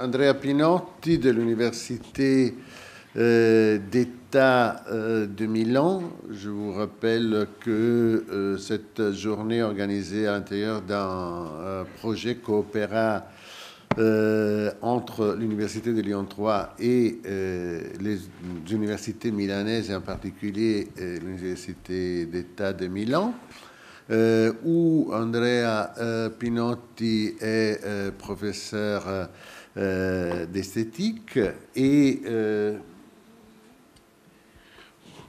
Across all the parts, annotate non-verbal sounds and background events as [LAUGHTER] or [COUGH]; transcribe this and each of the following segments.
Andrea Pinotti de l'Université euh, d'État euh, de Milan. Je vous rappelle que euh, cette journée organisée à l'intérieur d'un projet coopéra entre l'Université de Lyon 3 et les universités milanaises, en particulier l'Université d'État de Milan. où Andrea Pinotti est professeur d'esthétique et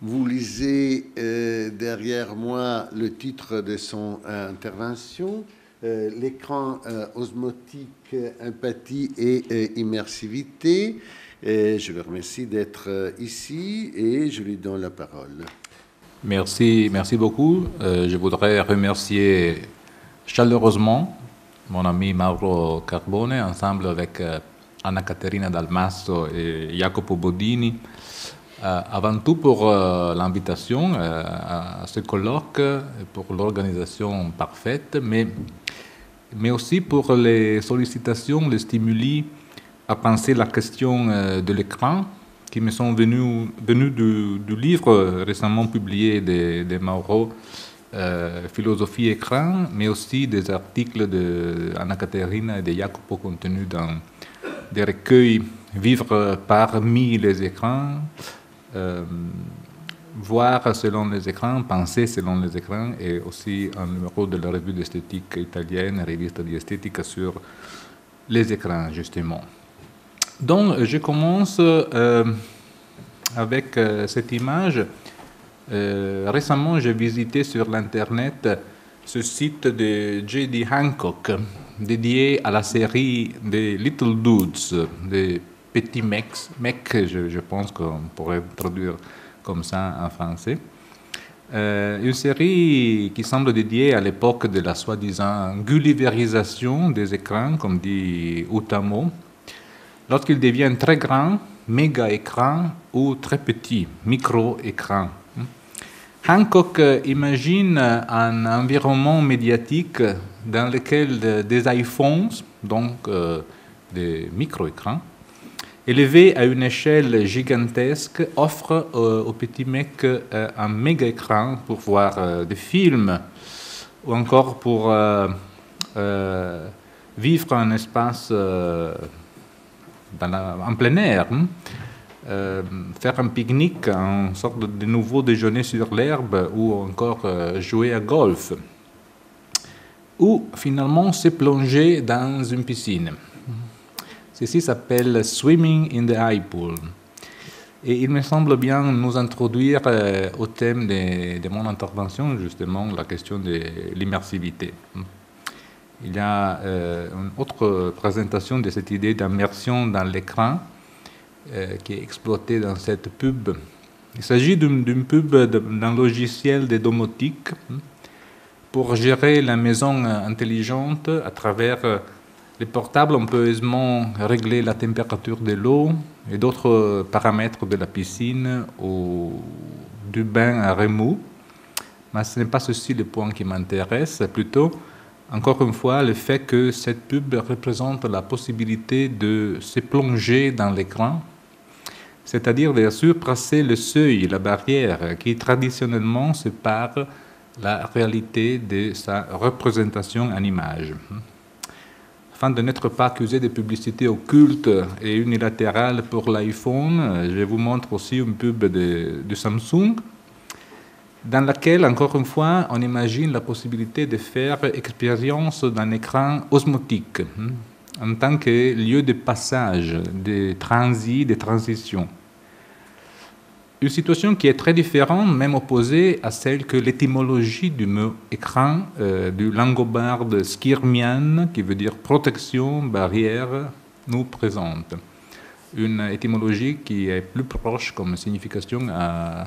vous lisez euh, derrière moi le titre de son intervention, euh, l'écran euh, osmotique, empathie et immersivité. je le remercie d'être ici et je lui donne la parole. Merci, merci beaucoup. je voudrais remercier chaleureusement mon ami Mauro Carbone, ensemble avec Anna Caterina Dalmasso et Jacopo Bodini, euh, avant tout pour euh, l'invitation euh, à ce colloque, pour l'organisation parfaite, mais, mais aussi pour les sollicitations, les stimuli à penser la question de l'écran qui me sont venus, venus du, livre récemment publié de Mauro, Philosophie écran, mais aussi des articles de Anna Caterina et de Jacopo contenus dans des recueils Vivre parmi les écrans, euh, voir selon les écrans, penser selon les écrans, et aussi un numéro de la revue d'esthétique italienne, Revista di Estetica, sur les écrans, justement. Donc, je commence euh, avec euh, cette image. Récemment, j'ai visité sur l'Internet ce site de J.D. Hancock, dédié à la série des Little Dudes, des Petit Mex, mec, je, pense qu'on pourrait traduire comme ça en français. Euh, une série qui semble dédiée à l'époque de la soi-disant gulliverisation des écrans, comme dit Utamo, lorsqu'ils deviennent très grands, méga écran ou très petits, micro-écran. Hancock imagine un environnement médiatique dans lequel des iPhones, donc euh, des micro-écrans, élevé à une échelle gigantesque, offre euh, aux petits mecs euh, un méga écran pour voir euh, des films ou encore pour vivre un espace en plein air, hein. Faire un pique-nique, une sorte de nouveau déjeuner sur l'herbe ou encore jouer à golf. Ou finalement se plonger dans une piscine. Ceci s'appelle Swimming in the High Pool. Et il me semble bien nous introduire euh, au thème de, mon intervention, justement, la question de l'immersivité. Il y a euh, une autre présentation de cette idée d'immersion dans l'écran euh, qui est exploitée dans cette pub. Il s'agit d'une pub d'un logiciel de domotique pour gérer la maison intelligente à travers les portables, on peut aisément régler la température de l'eau et d'autres paramètres de la piscine ou du bain à remous. Mais ce n'est pas ceci le point qui m'intéresse, plutôt, encore une fois, le fait que cette pub représente la possibilité de se plonger dans l'écran, c'est-à-dire de surpasser le seuil, la barrière qui traditionnellement sépare la réalité de sa représentation en image afin de n'être pas accusé de publicité occulte et unilatérale pour l'iPhone, je vous montre aussi une pub de, de, Samsung, dans laquelle, encore une fois, on imagine la possibilité de faire expérience d'un écran osmotique hein, en tant que lieu de passage, de transit, de transition. Une situation qui est très différente, même opposée à celle que l'étymologie du mot écran, euh, du langobard skirmian, qui veut dire protection, barrière, nous présente. Une étymologie qui est plus proche comme signification à,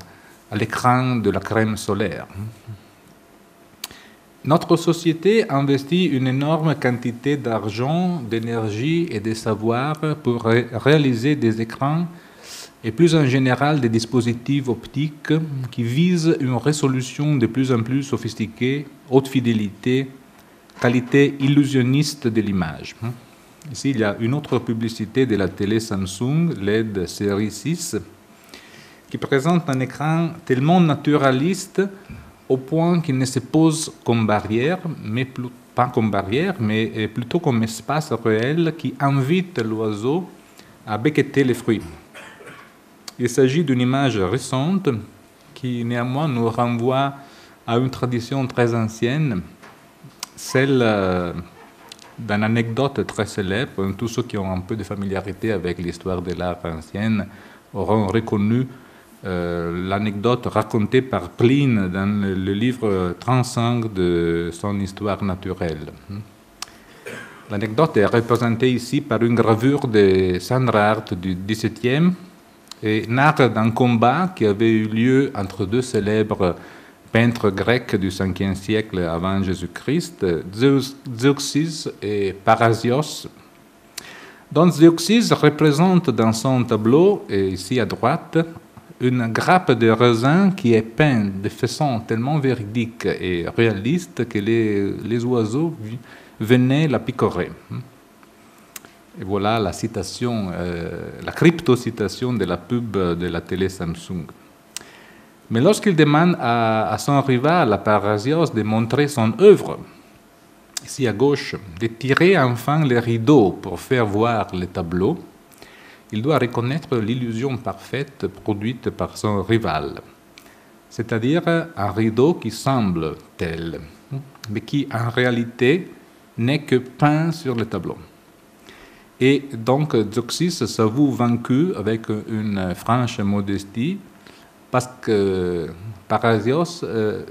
à l'écran de la crème solaire. Notre société investit une énorme quantité d'argent, d'énergie et de savoir pour réaliser des écrans et plus en général des dispositifs optiques qui visent une résolution de plus en plus sophistiquée, haute fidélité, qualité illusionniste de l'image. Ici, il y a une autre publicité de la télé Samsung, LED série 6, qui présente un écran tellement naturaliste au point qu'il ne se pose comme barrière, mais pas comme barrière, mais plutôt comme espace réel qui invite l'oiseau à becqueter les fruits. Il s'agit d'une image récente qui néanmoins nous renvoie à une tradition très ancienne, celle euh, d'une anecdote très célèbre. Tous ceux qui ont un peu de familiarité avec l'histoire de l'art ancienne auront reconnu euh, l'anecdote racontée par Pline dans le, livre 35 de son histoire naturelle. L'anecdote est représentée ici par une gravure de Sanrart du XVIIe et narre d'un combat qui avait eu lieu entre deux célèbres peintres grecs du 5e siècle avant Jésus-Christ, Zeuxis et Parasios. Donc Zeuxis représente dans son tableau, et ici à droite, une grappe de raisin qui est peinte de façon tellement véridique et réaliste que les, les oiseaux venaient la picorer. Et voilà la citation, euh, la crypto-citation de la pub de la télé Samsung. Mais lorsqu'il demande à, son rival, à Parasios, de montrer son œuvre, ici à gauche, de tirer enfin les rideaux pour faire voir les tableaux, il doit reconnaître l'illusion parfaite produite par son rival, c'est-à-dire un rideau qui semble tel, mais qui en réalité n'est que peint sur le tableau. Et donc Zeuxis s'avoue vaincu avec une franche modestie parce que Parasios euh,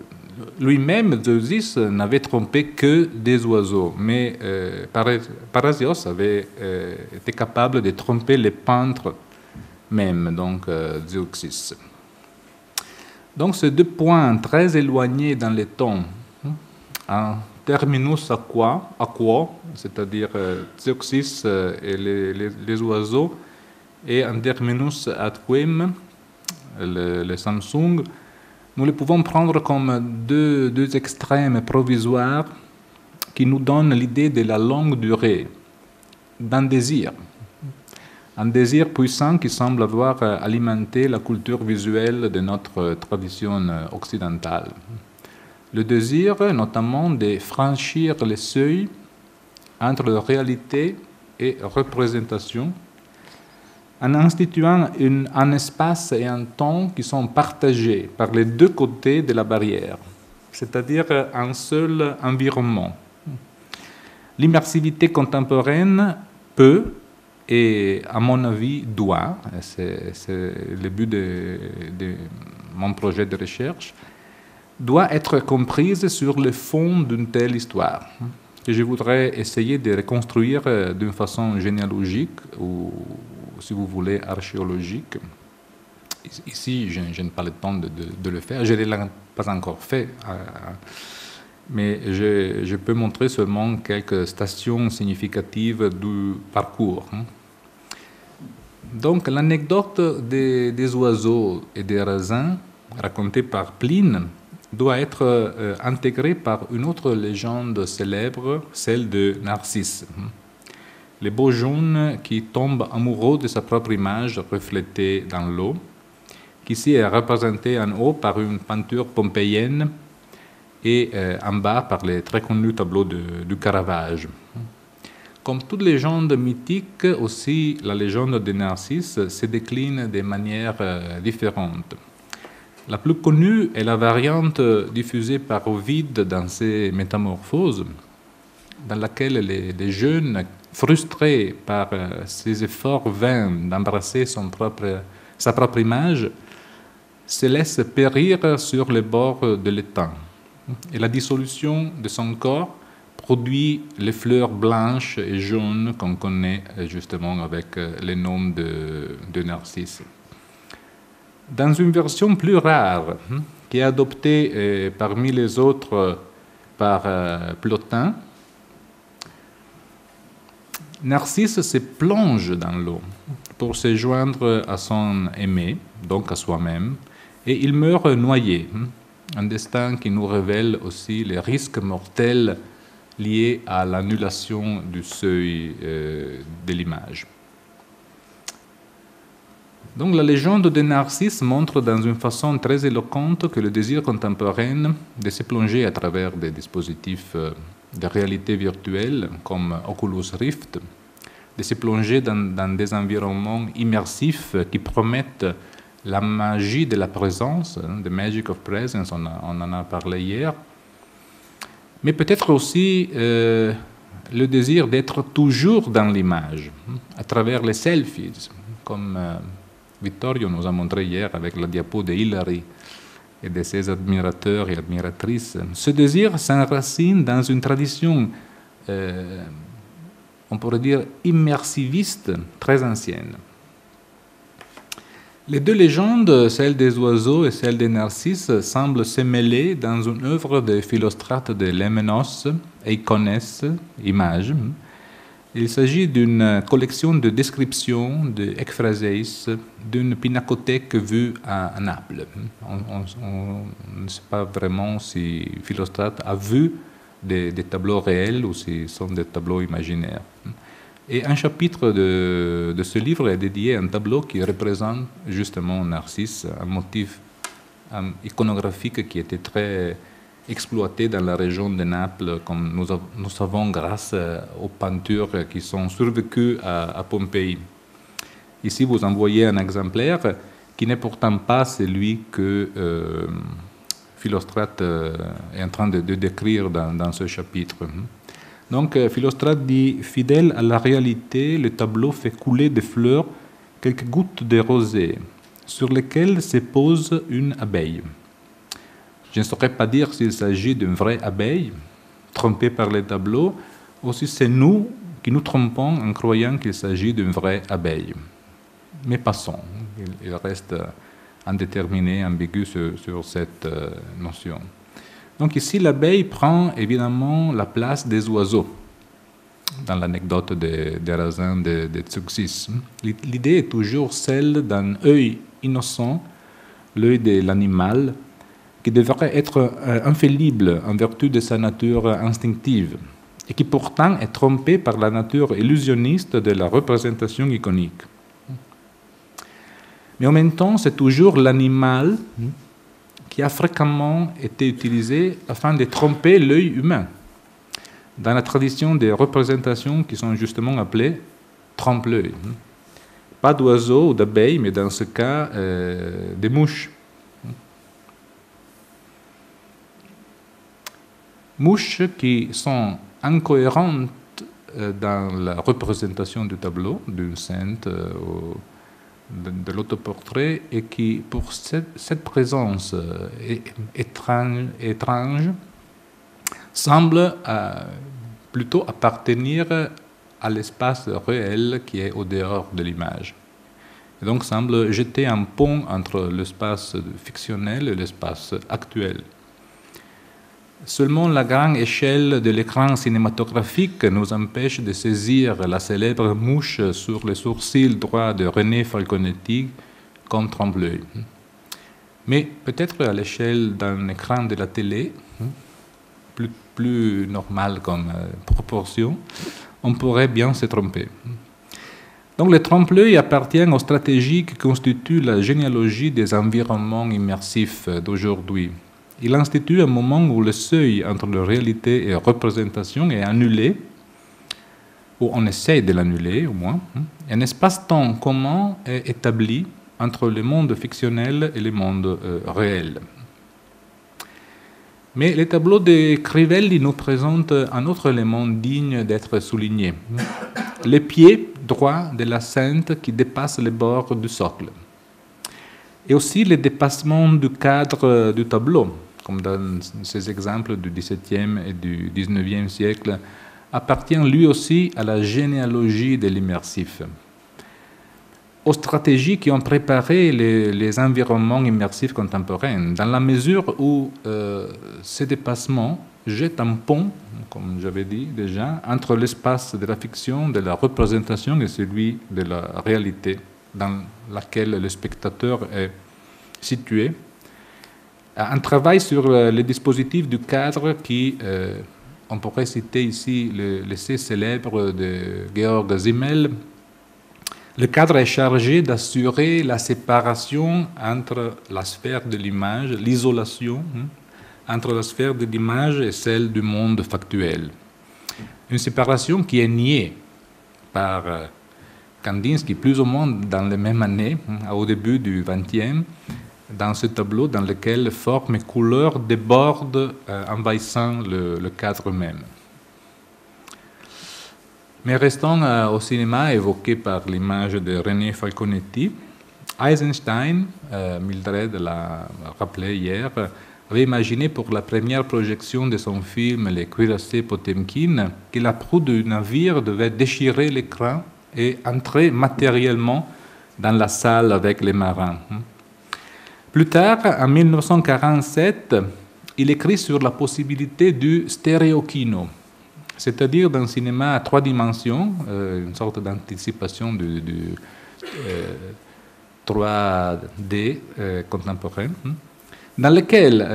lui-même, Zeuxis, n'avait trompé que des oiseaux, mais euh, Parasios avait euh, été capable de tromper les peintres même, donc Zeuxis. Donc ces deux points très éloignés dans les temps, hein, terminus aqua, aqua c'est-à-dire euh, euh, et les, oiseaux, et un terminus atquem, le, Samsung, nous les pouvons prendre comme deux, deux extrêmes provisoires qui nous donnent l'idée de la longue durée d'un désir. Un désir puissant qui semble avoir alimenté la culture visuelle de notre tradition occidentale le désir notamment de franchir les seuils entre réalité et représentation en instituant un espace et un temps qui sont partagés par les deux côtés de la barrière, c'est-à-dire un seul environnement. L'immersivité contemporaine peut, et à mon avis doit, c'est le but de, de mon projet de recherche, doit être comprise sur le fond d'une telle histoire que je voudrais essayer de reconstruire euh, d'une façon généalogique ou, si vous voulez, archéologique. Ici, je, n'ai pas le temps de, le faire. Je ne l'ai pas encore fait. Euh, mais je, je, peux montrer seulement quelques stations significatives du parcours. Hein. Donc, l'anecdote des, oiseaux et des raisins, racontée par Pline, doit être euh, intégré par une autre légende célèbre, celle de Narcisse. Le beau jaune qui tombe amoureux de sa propre image reflétée dans l'eau, qui ici est représenté en haut par une peinture pompéienne et euh, en bas par les très connus tableaux de, du Caravage. Comme toute légende mythique, aussi la légende de Narcisse se décline de manière euh, différente. La plus connue est la variante diffusée par Ovid dans ses Métamorphoses, dans laquelle les, jeunes, frustrés par euh, ses efforts vains d'embrasser sa propre image, se laissent périr sur les bords de l'étang. Et la dissolution de son corps produit les fleurs blanches et jaunes qu'on connaît justement avec euh, les noms de, de Narcisse. Dans une version plus rare, hein, qui est adoptée euh, parmi les autres euh, par euh, Plotin, Narcisse se plonge dans l'eau pour se joindre à son aimé, donc à soi-même, et il meurt noyé. Hein. Un destin qui nous révèle aussi les risques mortels liées à l'annulation du seuil de l'image. Donc la légende de Narcisse montre dans une façon très éloquente que le désir contemporain de se plonger à travers des dispositifs euh, de réalité virtuelle comme Oculus Rift, de se plonger dans, des environnements immersifs qui promettent la magie de la présence, hein, the magic of presence, on, en a parlé hier, mais peut-être aussi euh, le désir d'être toujours dans l'image, hein, à travers les selfies, comme euh, Vittorio nous a montré hier avec la diapo de Hillary et de ses admirateurs et admiratrices. Ce désir s'enracine dans une tradition, euh, on pourrait dire, immersiviste très ancienne. Les deux légendes, celle des oiseaux et celle des narcisses, semblent se mêler dans une œuvre de Philostrate de Lemnos, Eikonès, Image, il s'agit d'une collection de descriptions, de d'une pinacothèque vue à Naples. On, ne sait pas vraiment si Philostrate a vu des, tableaux réels ou si ce sont des tableaux imaginaires. Et un chapitre de, ce livre est dédié à un tableau qui représente justement Narcisse, un motif iconographique qui était très exploité dans la région de Naples, comme nous, nous savons grâce euh, aux peintures qui sont survécues à, Pompéi. Ici, vous en voyez un exemplaire qui n'est pourtant pas celui que euh, Philostrate euh, est en train de, décrire dans, dans, ce chapitre. Donc, Philostrate dit Fidèle à la réalité, le tableau fait couler des fleurs quelques gouttes de rosée, sur lesquelles se pose une abeille. Je ne saurais pas dire s'il s'agit d'une vraie abeille, trompée par les tableaux, ou si c'est nous qui nous trompons en croyant qu'il s'agit d'une vraie abeille. Mais passons, il, reste indéterminé, ambigu sur, cette euh, notion. Donc ici, l'abeille prend évidemment la place des oiseaux dans l'anecdote des, raisins de, de Tsuxis. L'idée est toujours celle d'un œil innocent, l'œil de l'animal, qui devrait être euh, infaillible en vertu de sa nature instinctive, et qui pourtant est trompé par la nature illusionniste de la représentation iconique. Mais en même temps, c'est toujours l'animal qui a fréquemment été utilisé afin de tromper l'œil humain, dans la tradition des représentations qui sont justement appelées trompe-l'œil. Pas d'oiseaux ou d'abeilles, mais dans ce cas, euh, des mouches. Mouches qui sont incohérentes euh, dans la représentation du tableau, d'une euh, ou de, l'autoportrait, et qui, pour cette, présence euh, étrange, étrange semble plutôt appartenir à l'espace réel qui est au dehors de l'image. Et donc semble jeter un pont entre l'espace fictionnel et l'espace actuel. Seulement la grande échelle de l'écran cinématographique nous empêche de saisir la célèbre mouche sur le sourcil droit de René Falconetti comme trembleuil. Mais peut-être à l'échelle d'un écran de la télé, plus, plus normal comme euh, proportion, on pourrait bien se tromper. Donc le trompe-l'œil appartient aux stratégies qui constituent la généalogie des environnements immersifs d'aujourd'hui il institue un moment où le seuil entre la réalité et la représentation est annulé, ou on essaie de l'annuler au moins. Hein. Un espace-temps commun est établi entre le monde fictionnel et le monde euh, réel. Mais les tableaux de Crivelli nous présentent un autre élément digne d'être souligné. Les pieds droits de la sainte qui dépassent les bords du socle. Et aussi le dépassement du cadre du tableau, comme dans ces exemples du XVIIe et du XIXe siècle, appartient lui aussi à la généalogie de l'immersif, aux stratégies qui ont préparé les, environnements immersifs contemporains, dans la mesure où euh, ces dépassements jettent un pont, comme j'avais dit déjà, entre l'espace de la fiction, de la représentation et celui de la réalité dans laquelle le spectateur est situé un travail sur euh, les dispositifs du cadre qui euh, on pourrait citer ici l'essai célèbre de Georg Simmel. Le cadre est chargé d'assurer la séparation entre la sphère de l'image, l'isolation hein, entre la sphère de l'image et celle du monde factuel. Une séparation qui est niée par euh, Kandinsky plus ou moins dans les mêmes années, hein, au début du XXe, dans ce tableau dans lequel forme et couleur débordent, euh, envahissant le, cadre même. Mais restons euh, au cinéma évoqué par l'image de René Falconetti. Eisenstein, euh, Mildred l'a rappelé hier, avait imaginé pour la première projection de son film Les cuirassés Potemkin que la proue du navire devait déchirer l'écran et entrer matériellement dans la salle avec les marins. Plus tard, en 1947, il écrit sur la possibilité du stéréokino, c'est-à-dire d'un cinéma à trois dimensions, euh, une sorte d'anticipation du, 3D euh, euh, contemporain, hein, dans lequel,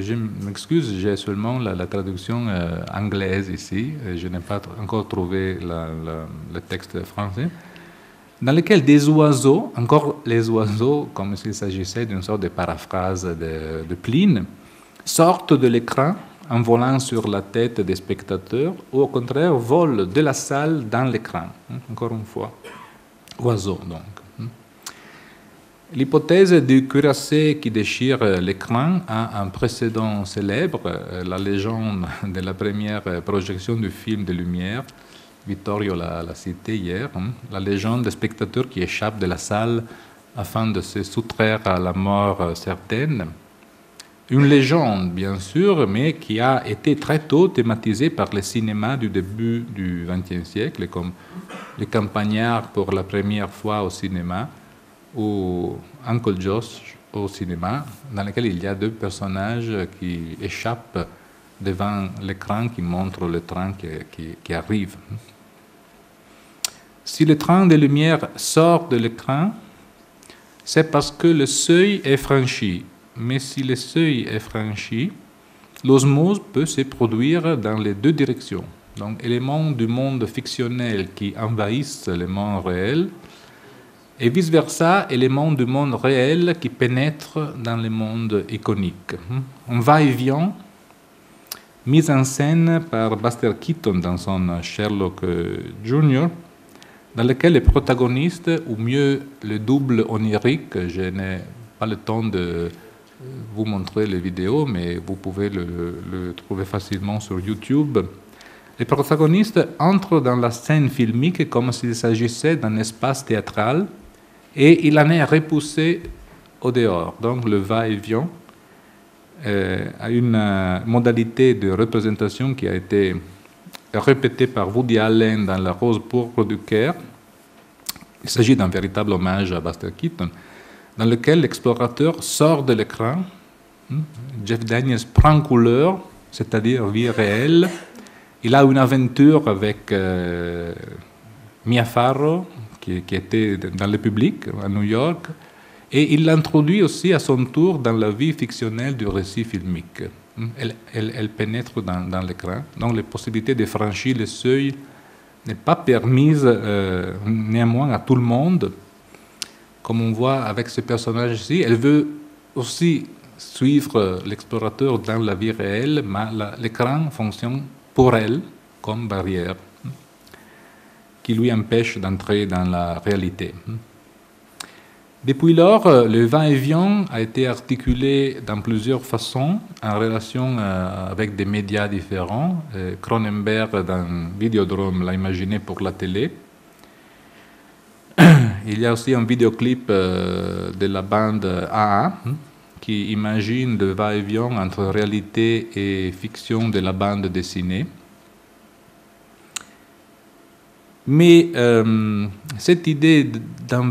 je, m'excuse, j'ai seulement la, traduction anglaise ici, je n'ai pas encore trouvé le texte français dans lequel des oiseaux, encore les oiseaux, comme s'il s'agissait d'une sorte de paraphrase de, Pline, sortent de l'écran en volant sur la tête des spectateurs, ou au contraire volent de la salle dans l'écran. Hein, encore une fois, oiseaux donc. Hein. L'hypothèse du cuirassé qui déchire l'écran a un précédent célèbre, euh, la légende de la première projection du film de lumière Vittorio l'a cité hier, hein, la légende des spectateurs qui échappent de la salle afin de se soustraire à la mort euh, certaine. Une légende, bien sûr, mais qui a été très tôt thématisée par le cinéma du début du XXe siècle, comme Les Campagnards pour la première fois au cinéma, ou Uncle Josh au cinéma, dans lequel il y a deux personnages qui échappent devant l'écran qui montre le train qui arrive. Si le train de lumière sort de l'écran, c'est parce que le seuil est franchi. Mais si le seuil est franchi, l'osmose peut se produire dans les deux directions. Donc, éléments du monde fictionnel qui envahissent le monde réel, et vice-versa, éléments du monde réel qui pénètrent dans le monde iconique. On va-et-vient, mise en scène par Buster Keaton dans son Sherlock Jr., dans lequel les protagonistes, ou mieux le double onirique, je n'ai pas le temps de vous montrer les vidéos, mais vous pouvez le, trouver facilement sur YouTube. Les protagonistes entrent dans la scène filmique comme s'il s'agissait d'un espace théâtral et il en est repoussé au dehors. Donc le va-et-vient euh, a une euh, modalité de représentation qui a été répétée par Woody Allen dans La Rose pourpre du Caire, il s'agit d'un véritable hommage à Buster Keaton, dans lequel l'explorateur sort de l'écran. Hmm, Jeff Daniels prend couleur, c'est-à-dire vie réelle. Il a une aventure avec euh, Mia Farrow, qui, était dans le public à New York, et il l'introduit aussi à son tour dans la vie fictionnelle du récit filmique. Elle, pénètre dans, dans l'écran, donc les possibilités de franchir le seuil n'est pas permise euh, néanmoins à tout le monde. Comme on voit avec ce personnage ici, elle veut aussi suivre l'explorateur dans la vie réelle, mais l'écran fonctionne pour elle comme barrière qui lui empêche d'entrer dans la réalité. Depuis lors, euh, le va-et-vient a été articulé dans plusieurs façons en relation euh, avec des médias différents. Euh, Cronenberg, dans Videodrome, l'a imaginé pour la télé. [CLEARS THROAT] Il y a aussi un vidéoclip de la bande AA hein, qui imagine le va-et-vient entre réalité et fiction de la bande dessinée. Mais euh, cette idée d'un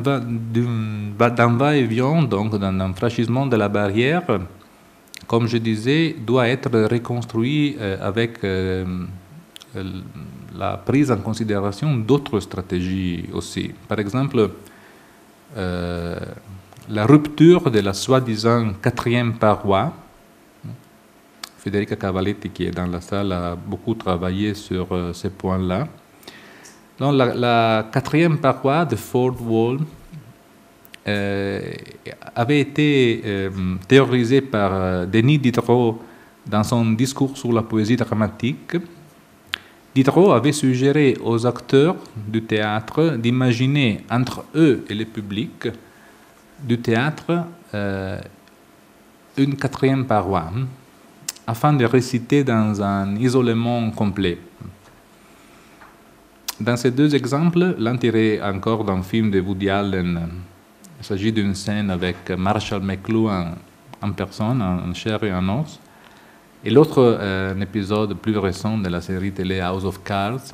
va-et-vient, donc d'un franchissement de la barrière, comme je disais, doit être reconstruit euh, avec euh, la prise en considération d'autres stratégies aussi. Par exemple, la rupture de la soi-disant quatrième paroi Federica Cavalletti, qui est dans la salle, a beaucoup travaillé sur ces points-là. La, quatrième paroi de Fort Wall avait été théorisée par Denis Diderot dans son discours sur la poésie dramatique Diderot avait suggéré aux acteurs du théâtre d'imaginer entre eux et le public du théâtre euh, une quatrième paroi, afin de réciter dans un isolement complet. Dans ces deux exemples, l'un tiré encore d'un film de Woody Allen, il s'agit d'une scène avec Marshall McLuhan en personne, en chair et en os, et l'autre, euh, un épisode plus récent de la série télé House of Cards,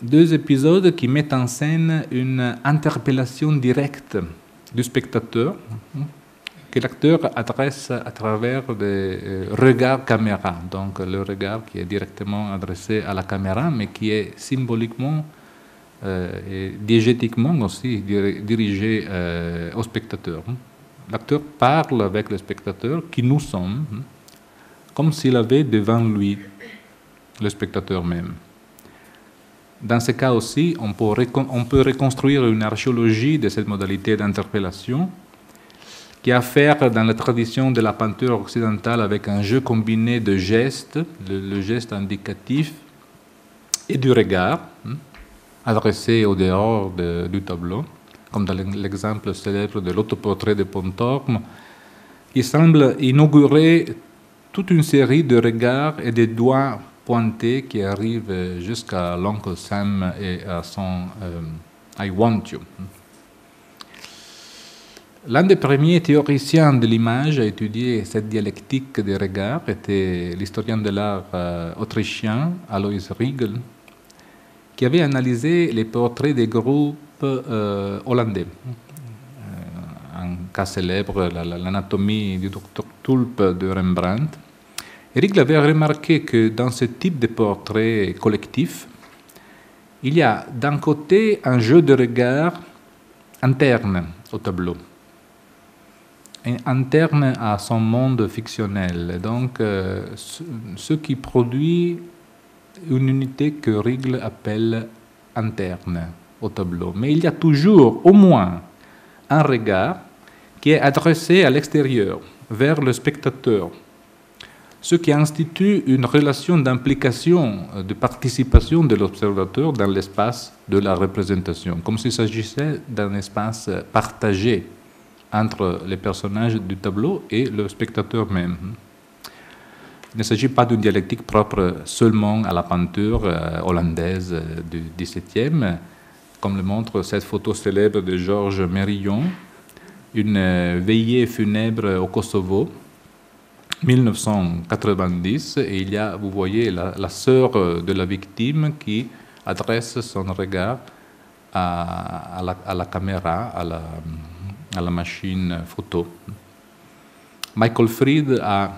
deux épisodes qui mettent en scène une interpellation directe du spectateur que l'acteur adresse à travers des euh, regards caméra. Donc le regard qui est directement adressé à la caméra, mais qui est symboliquement euh, et diégétiquement aussi dirigé au spectateur. L'acteur parle avec le spectateur qui nous sommes comme s'il avait devant lui le spectateur même. Dans ce cas aussi, on peut, on peut reconstruire une archéologie de cette modalité d'interpellation qui a à faire dans la tradition de la peinture occidentale avec un jeu combiné de gestes, le, geste indicatif et du regard, hein, adressé au dehors du tableau, comme dans l'exemple célèbre de l'autoportrait de Pontorme, qui semble inaugurer toute une série de regards et de doigts pointés qui arrivent jusqu'à l'oncle Sam et à son euh, I want you. L'un des premiers théoriciens de l'image à étudier cette dialectique des regards était l'historien de l'art euh, autrichien Alois Riegel, qui avait analysé les portraits des groupes euh, hollandais un cas célèbre, l'anatomie du docteur Tulp de Rembrandt. Eric avait remarqué que dans ce type de portrait collectif, il y a d'un côté un jeu de regard interne au tableau, interne à son monde fictionnel, donc euh, ce qui produit une unité que Riegel appelle interne au tableau. Mais il y a toujours au moins un regard qui est adressé à l'extérieur, vers le spectateur, ce qui institue une relation d'implication, de participation de l'observateur dans l'espace de la représentation, comme s'il s'agissait d'un espace partagé entre les personnages du tableau et le spectateur même. Il ne s'agit pas d'une dialectique propre seulement à la peinture euh, hollandaise euh, du XVIIe, comme le montre cette photo célèbre de Georges Mérillon, une euh, veillée funèbre au Kosovo, 1990, et il y a, vous voyez, la, sœur de la victime qui adresse son regard à, la, caméra, à la, à la machine photo. Michael Fried a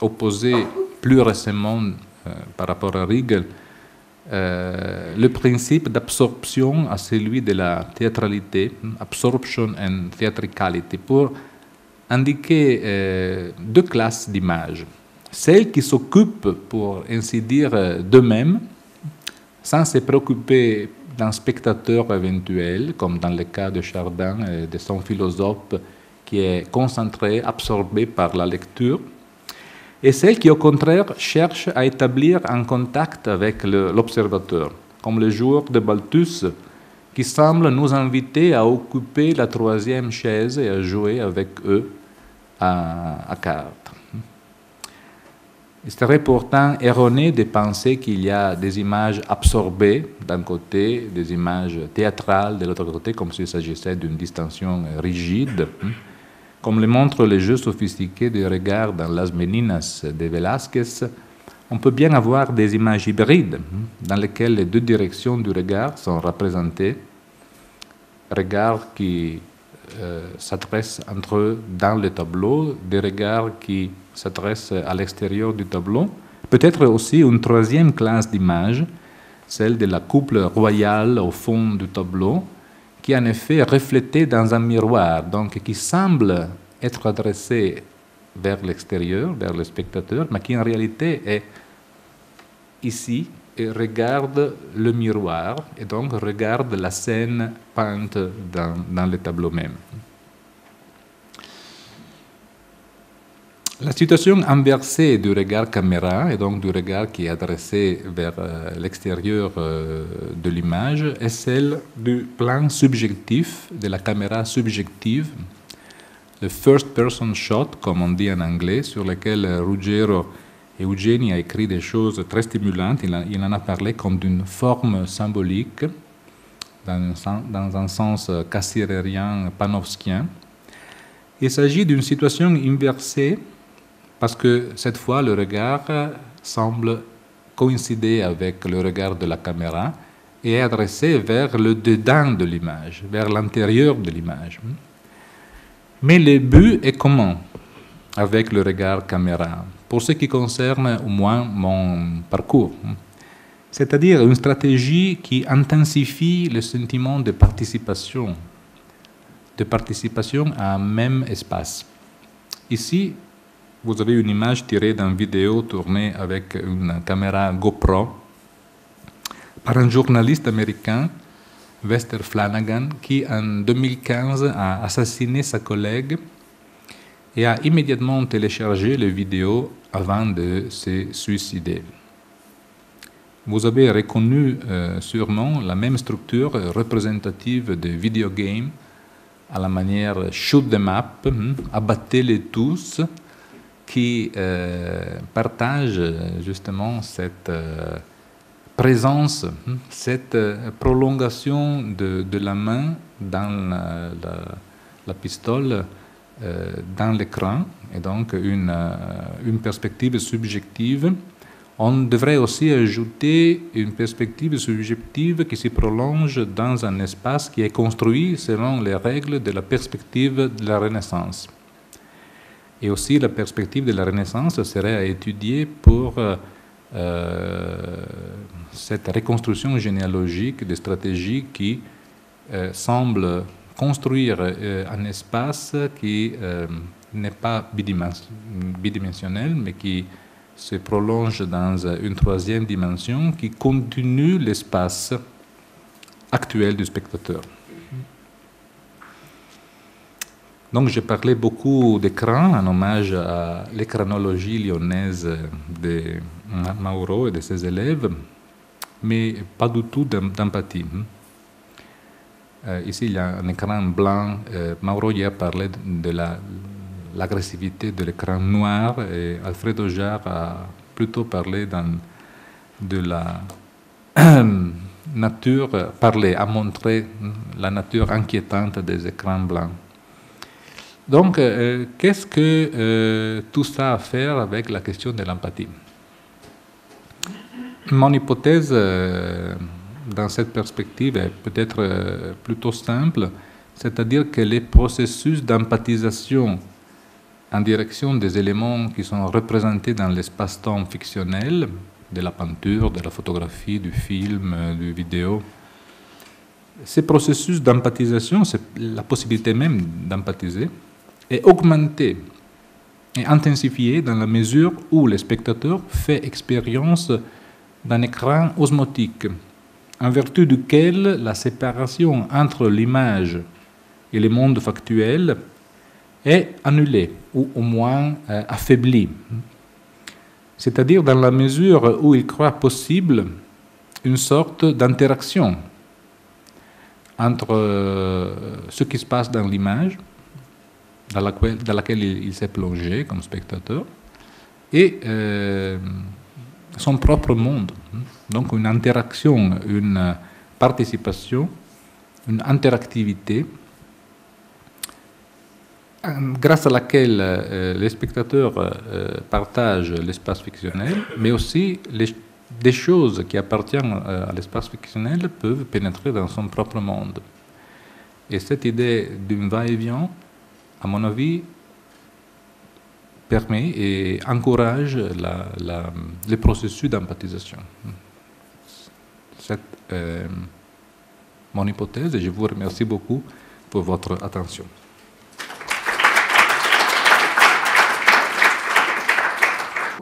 opposé plus récemment euh, par rapport à Riegel euh, le principe d'absorption à celui de la théâtralité, absorption and theatricality, pour indiquer euh, deux classes d'images. Celles qui s'occupent, pour ainsi dire, d'eux-mêmes, sans se préoccuper d'un spectateur éventuel, comme dans le cas de Chardin et de son philosophe, qui est concentré, absorbé par la lecture, et celles qui, au contraire, cherchent à établir un contact avec l'observateur, comme le joueur de Balthus, qui semble nous inviter à occuper la troisième chaise et à jouer avec eux à, cartes. Il serait pourtant erroné de penser qu'il y a des images absorbées d'un côté, des images théâtrales de l'autre côté, comme s'il s'agissait d'une distinction rigide. Comme le montre le jeu sophistiqué de regard dans Las Meninas de Velázquez, on peut bien avoir des images hybrides dans lesquelles les deux directions du regard sont représentées. Regards qui euh, s'adressent entre eux dans le tableau, des regards qui s'adressent à l'extérieur du tableau. Peut-être aussi une troisième classe d'images, celle de la couple royale au fond du tableau, qui en effet reflété dans un miroir, donc qui semble être adressé vers l'extérieur, vers le spectateur, mais qui en réalité est ici et regarde le miroir et donc regarde la scène peinte dans le tableau même. La situation inversée du regard caméra, et donc du regard qui est adressé vers euh, l'extérieur euh, de l'image, est celle du plan subjectif, de la caméra subjective, le first person shot, comme on dit en anglais, sur lequel Ruggiero Eugeni a écrit des choses très stimulantes. Il, en a parlé comme d'une forme symbolique, dans un, dans un sens cassirérien, panofskien. Il s'agit d'une situation inversée parce que cette fois le regard semble coïncider avec le regard de la caméra et est adressé vers le dedans de l'image, vers l'intérieur de l'image. Mais le but est commun avec le regard caméra, pour ce qui concerne au moins mon parcours. C'est-à-dire une stratégie qui intensifie le sentiment de participation, de participation à un même espace. Ici, vous avez une image tirée d'une vidéo tournée avec une caméra GoPro par un journaliste américain, Wester Flanagan, qui en 2015 a assassiné sa collègue et a immédiatement téléchargé les vidéos avant de se suicider. Vous avez reconnu euh, sûrement la même structure représentative de videogames à la manière shoot them up, hein, abattez-les tous, qui euh, partagent justement cette euh, présence, hein, cette euh, prolongation de, la main dans la, pistole, euh, dans l'écran, et donc une, euh, une perspective subjective. On devrait aussi ajouter une perspective subjective qui se prolonge dans un espace qui est construit selon les règles de la perspective de la Renaissance. Et aussi la perspective de la Renaissance serait à étudier pour euh, euh, cette reconstruction généalogique des stratégies qui euh, semble construire euh, un espace qui n'est pas bidimensionnel, mais qui se prolonge dans une troisième dimension qui continue l'espace actuel du spectateur. Donc j'ai parlé beaucoup d'écran en hommage à l'écranologie lyonnaise de Mauro et de ses élèves, mais pas du tout d'empathie. Euh, ici, il y a un écran blanc. Euh, Mauro a parlé de l'agressivité de l'écran noir et Alfredo Jarre a plutôt parlé de la [CLEARS THROAT] nature, parler, a montré la nature inquiétante des écrans blancs. Donc, euh, qu'est-ce que euh, tout ça a à faire avec la question de l'empathie? Mon hypothèse euh, dans cette perspective est peut-être plutôt simple, c'est-à-dire que les processus d'empathisation en direction des éléments qui sont représentés dans l'espace-temps fictionnel, de la peinture, de la photographie, du film, du vidéo, ces processus d'empathisation, c'est la possibilité même d'empathiser, est augmenté et intensifié dans la mesure où le spectateur fait expérience d'un écran osmotique, en vertu duquel la séparation entre l'image et le monde factuel est annulée, ou au moins euh, affaiblie. C'est-à-dire dans la mesure où il croit possible une sorte d'interaction entre euh, ce qui se passe dans l'image dans laquelle, il, s'est plongé comme spectateur, et euh, son propre monde. Donc une interaction, une participation, une interactivité grâce à laquelle euh, les spectateurs euh, partagent l'espace fictionnel, mais aussi des choses qui appartiennent à l'espace fictionnel peuvent pénétrer dans son propre monde. Et cette idée d'un va-et-vient à mon avis, permet et encourage la, la, le processus d'empathisation. C'est euh, mon hypothèse et je vous remercie beaucoup pour votre attention.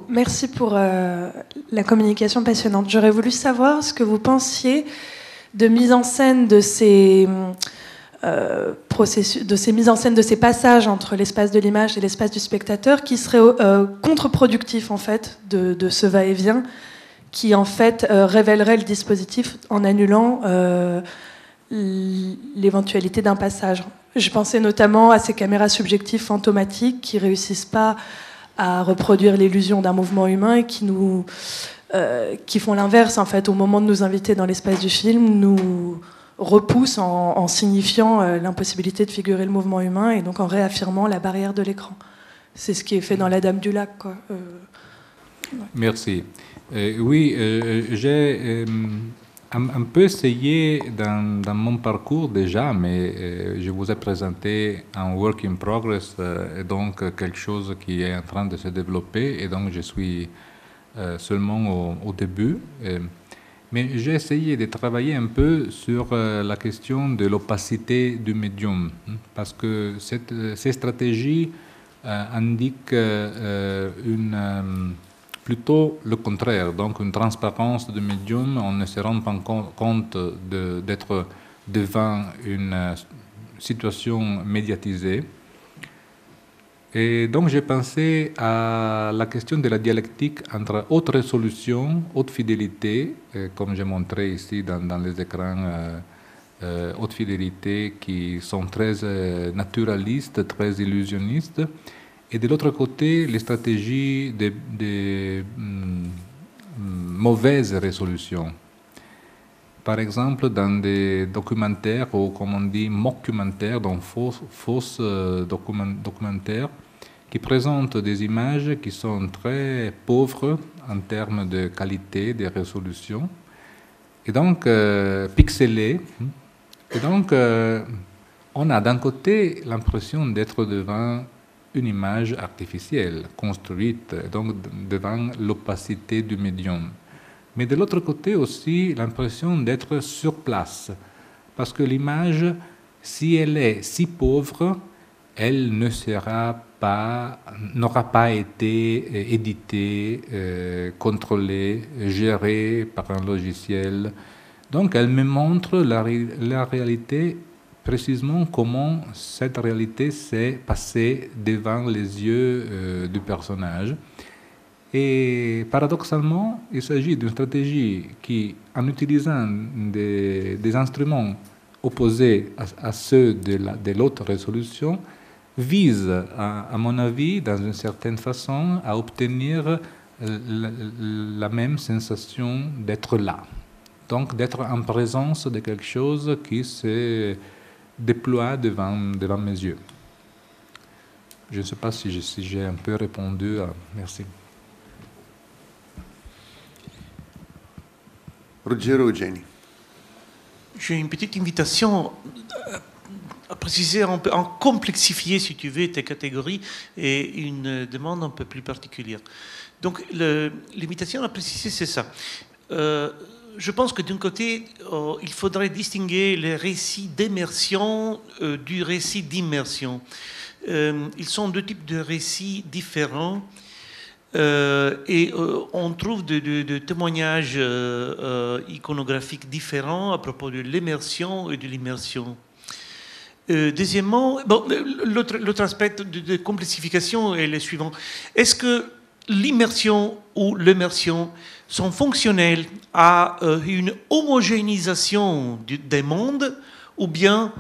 Merci pour euh, la communication passionnante. J'aurais voulu savoir ce que vous pensiez de mise en scène de ces euh, processus, de ces mises en scène de ces passages entre l'espace de l'image et l'espace du spectateur, qui seraient euh, contre-productifs en fait de, ce va-et-vient, qui en fait révélerait le dispositif en annulant l'éventualité d'un passage. Je pensais notamment à ces caméras subjectives fantomatiques qui réussissent pas à reproduire l'illusion d'un mouvement humain et qui nous euh, qui font l'inverse en fait au moment de nous inviter dans l'espace du film nous repoussent en, signifiant euh, l'impossibilité de figurer le mouvement humain et donc en réaffirmant la barrière de l'écran. C'est ce qui est fait dans La Dame du Lac. Euh, Merci. oui, j'ai un, peu essayé dans, mon parcours déjà, mais euh, je vous ai présenté un work in progress, euh, et donc quelque chose qui est en train de se développer, et donc je suis euh, seulement au, début. Mais j'ai essayé de travailler un peu sur la question de l'opacité du médium, hein, parce que cette, ces stratégies indiquent une plutôt le contraire, donc une transparence du médium, on ne se rend pas compte d'être devant une euh, situation médiatisée. Et donc j'ai pensé à la question de la dialectique entre haute résolution, haute fidélité, euh, comme j'ai montré ici dans, les écrans, euh, haute fidélité qui sont très naturalistes, très illusionnistes, et de l'autre côté, les stratégies de, de mm, mauvaises résolutions. Par exemple, dans des documentaires, ou comme on dit, mockumentaires, donc fausses, euh, documentaires, qui présentent des images qui sont très pauvres en termes de qualité, de résolution, et donc euh, pixelées. Et donc, euh, on a d'un côté l'impression d'être devant une image artificielle construite donc devant l'opacité du médium. Mais de l'autre côté aussi l'impression d'être sur place, parce que l'image, si elle est si pauvre, elle ne sera pas, n'aura pas été euh, éditée, euh, contrôlée, gérée par un logiciel. Donc elle me montre la, réalité précisément comment cette réalité s'est passée devant les yeux euh, du personnage. Et paradoxalement, il s'agit d'une stratégie qui, en utilisant des, instruments opposés à, ceux de l'autre résolution, vise, à, mon avis, dans une certaine façon, à obtenir euh, la, même sensation d'être là. Donc d'être en présence de quelque chose qui s'est déploie devant, devant mes yeux. Je ne sais pas si j'ai un peu répondu. À... Merci. Ruggiero Jenny. J'ai une petite invitation à préciser, à complexifier, si tu veux, tes catégories et une demande un peu plus particulière. Donc, l'invitation à préciser, c'est ça. Euh, je pense que d'un côté, euh, il faudrait distinguer les récits d'immersion euh, du récit d'immersion. Euh, ils sont deux types de récits différents et on trouve de, témoignages iconographiques différents à propos de l'immersion et de l'immersion. deuxièmement, bon, l'autre aspect de, complexification est le suivant. Est-ce que l'immersion ou l'immersion sont fonctionnels à euh, une homogénéisation des mondes ou bien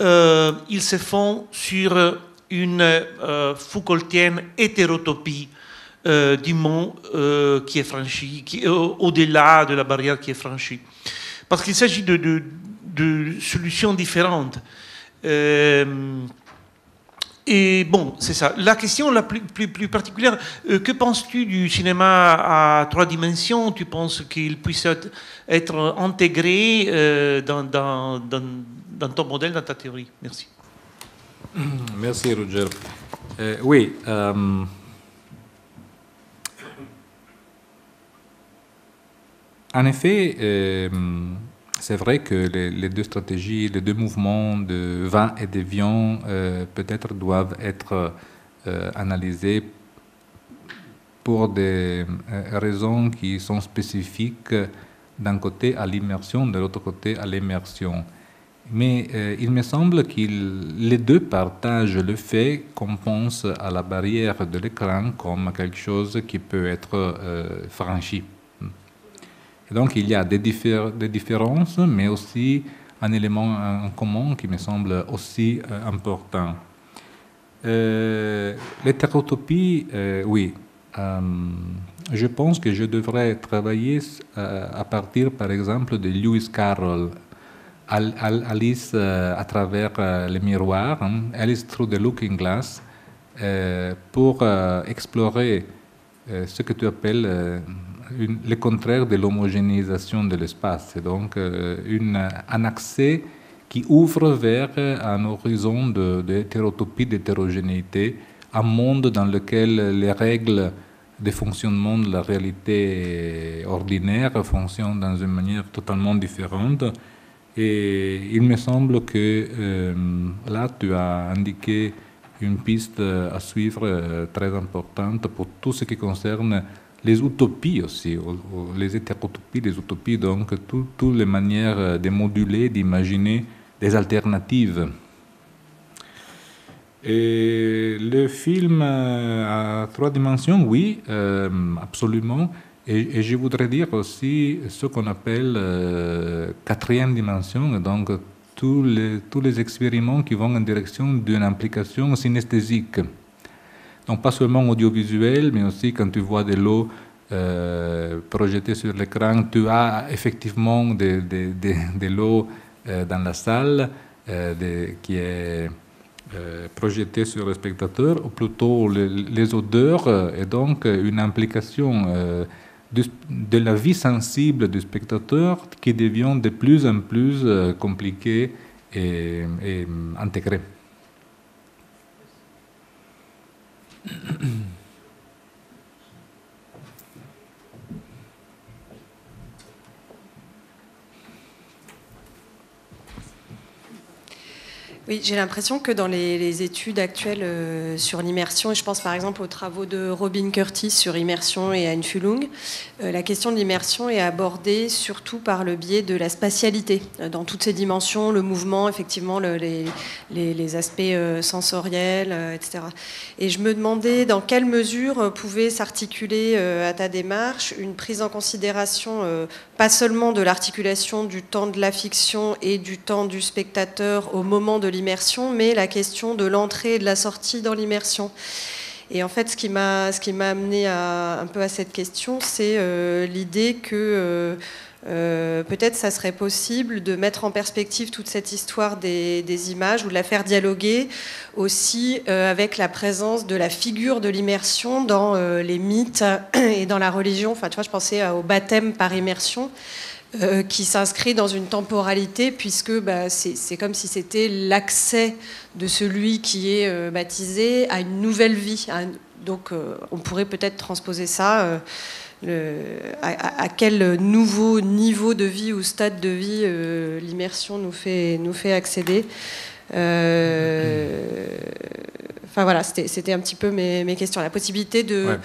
euh, ils se font sur une euh, Foucaultienne hétérotopie du monde qui est franchi, qui au-delà de la barrière qui est franchie. Parce qu'il s'agit de, solutions différentes. Et bon, c'est ça. La question la plus, particulière, euh, que penses-tu du cinéma à trois dimensions? Tu penses qu'il puisse être, intégré euh, dans, ton modèle, dans ta théorie? Merci. Merci, Roger. Euh, oui. En effet, c'est vrai que les, deux stratégies, les deux mouvements de vin et de viande, euh, peut-être doivent être euh, analysés pour des raisons qui sont spécifiques d'un côté à l'immersion, de l'autre côté à l'immersion. Mais euh, il me semble que les deux partagent le fait qu'on pense à la barrière de l'écran comme quelque chose qui peut être euh, franchi. Donc il y a des, différences, mais aussi un élément en commun qui me semble aussi euh, important. L'hétérotopie, oui, je pense que je devrais travailler à partir, par exemple, de Lewis Carroll Alice euh, à travers euh, les miroirs, hein, Alice through the looking glass, euh, pour explorer ce que tu appelles le contraire de l'homogénéisation de l'espace. C'est donc une, un accès qui ouvre vers un horizon d'hétérotopie, d'hétérogénéité, un monde dans lequel les règles de fonctionnement de la réalité ordinaire fonctionnent dans une manière totalement différente et il me semble que euh, là, tu as indiqué une piste à suivre euh, très importante pour tout ce qui concerne les utopies aussi, les hétérotopies, les utopies, donc toutes les manières de moduler, d'imaginer des alternatives. Et le film à trois dimensions, oui, euh, absolument. Et, je voudrais dire aussi ce qu'on appelle euh, quatrième dimension, donc tous les, tous les expériments qui vont en direction d'une implication synesthésique. Donc pas seulement audiovisuel, mais aussi quand tu vois de l'eau euh, projetée sur l'écran, tu as effectivement de, de, l'eau euh, dans la salle qui est projetée sur le spectateur, ou plutôt les, odeurs, et donc une implication de, la vie sensible du spectateur qui devient de plus en plus euh, compliquée et intégrée. Oui, j'ai l'impression que dans les, études actuelles euh, sur l'immersion, et je pense par exemple aux travaux de Robin Curtis sur immersion et Anne Fulung, la question de l'immersion est abordée surtout par le biais de la spatialité, euh, dans toutes ses dimensions, le mouvement, effectivement, les, les, aspects sensoriels, etc. Et je me demandais dans quelle mesure pouvait s'articuler à ta démarche une prise en considération pas seulement de l'articulation du temps de la fiction et du temps du spectateur au moment de l'immersion, mais la question de l'entrée et de la sortie dans l'immersion. Et en fait, ce qui m'a, amené un peu à cette question, c'est euh, l'idée que euh, euh, peut-être ça serait possible de mettre en perspective toute cette histoire des images ou de la faire dialoguer aussi avec la présence de la figure de l'immersion dans les mythes et dans la religion. Enfin, tu vois, je pensais au baptême par immersion. Euh, qui s'inscrit dans une temporalité, puisque bah, c'est comme si c'était l'accès de celui qui est euh, baptisé à une nouvelle vie. donc euh, on pourrait peut-être transposer ça. À, quel nouveau niveau de vie ou stade de vie l'immersion nous fait, nous fait accéder. Enfin voilà, c'était un petit peu mes, questions. La possibilité de,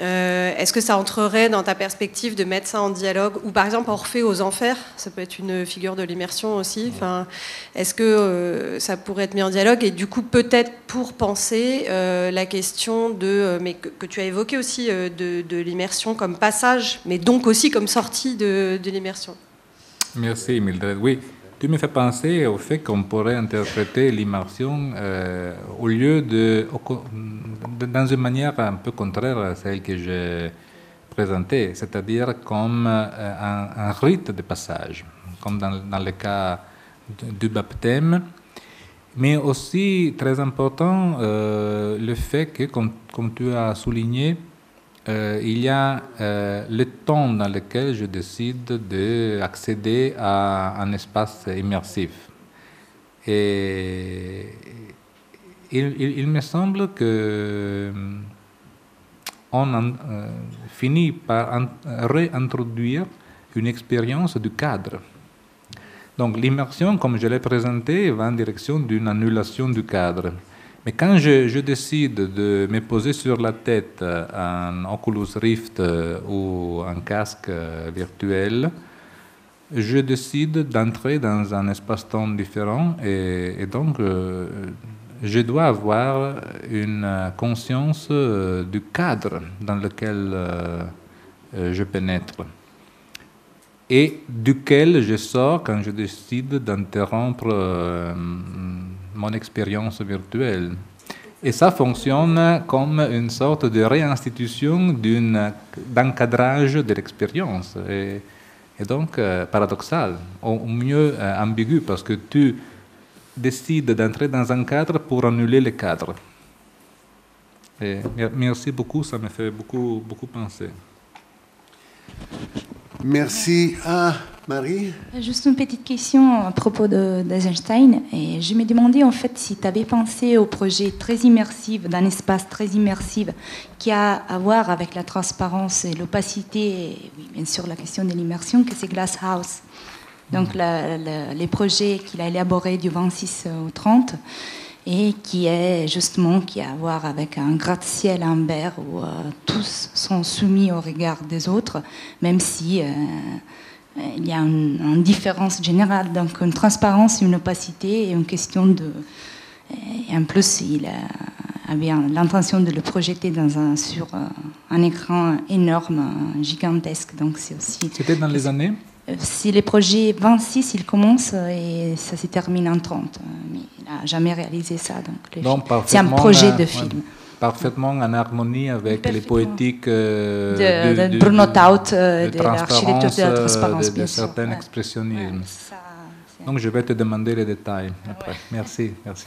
euh, est-ce que ça entrerait dans ta perspective de mettre ça en dialogue Ou par exemple Orphée aux enfers, ça peut être une figure de l'immersion aussi. Enfin, Est-ce que euh, ça pourrait être mis en dialogue Et du coup, peut-être pour penser euh, la question de, mais que, tu as évoqué aussi, de, l'immersion comme passage, mais donc aussi comme sortie de, de l'immersion. Merci Mildred. Oui, tu me fais penser au fait qu'on pourrait interpréter l'immersion euh, au lieu de, dans une manière un peu contraire à celle que j'ai présentée, c'est-à-dire comme euh, un, rite de passage, comme dans, le cas du baptême, mais aussi très important euh, le fait que, comme tu as souligné, euh, il y a euh, le temps dans lequel je décide d'accéder à un espace immersif. Et il, me semble que euh, on finit par réintroduire une expérience du cadre. Donc l'immersion, comme je l'ai présenté, va en direction d'une annulation du cadre. Mais quand je, décide de me poser sur la tête un Oculus Rift ou un casque virtuel, je décide d'entrer dans un espace-temps différent et, donc je dois avoir une conscience du cadre dans lequel je pénètre et duquel je sors quand je décide d'interrompre euh, mon expérience virtuelle. Et ça fonctionne comme une sorte de réinstitution d'un cadrage de l'expérience. Et, donc euh, paradoxal, ou mieux euh, ambigu, parce que tu décides d'entrer dans un cadre pour annuler le cadre. Merci beaucoup, ça me fait beaucoup, beaucoup penser. Merci. Marie Juste une petite question à propos d'Eisenstein. Et je me demandais en fait si tu avais pensé au projet très immersif, d'un espace très immersif qui a à voir avec la transparence et l'opacité, et oui, bien sûr la question de l'immersion, que c'est Glass House. Donc les projets qu'il a élaborés du 26 au 30 et qui est justement qui a à voir avec un gratte-ciel en verre où euh, tous sont soumis au regard des autres, même si euh, il y a une, différence générale, donc une transparence, une opacité et une question de. Et en plus, il avait l'intention de le projeter dans un, sur euh, un écran énorme, gigantesque. Donc c'est aussi. C'était dans les années si les projets 26, ils commencent et ça se termine en 30. Mais il n'a jamais réalisé ça. Donc, c'est un projet de film. Parfaitement en harmonie avec les poétiques de, de, Bruno Taut, euh, de, l'architecture de la transparence, de, certains expressionnismes. Donc je vais te demander les détails après. Merci, merci.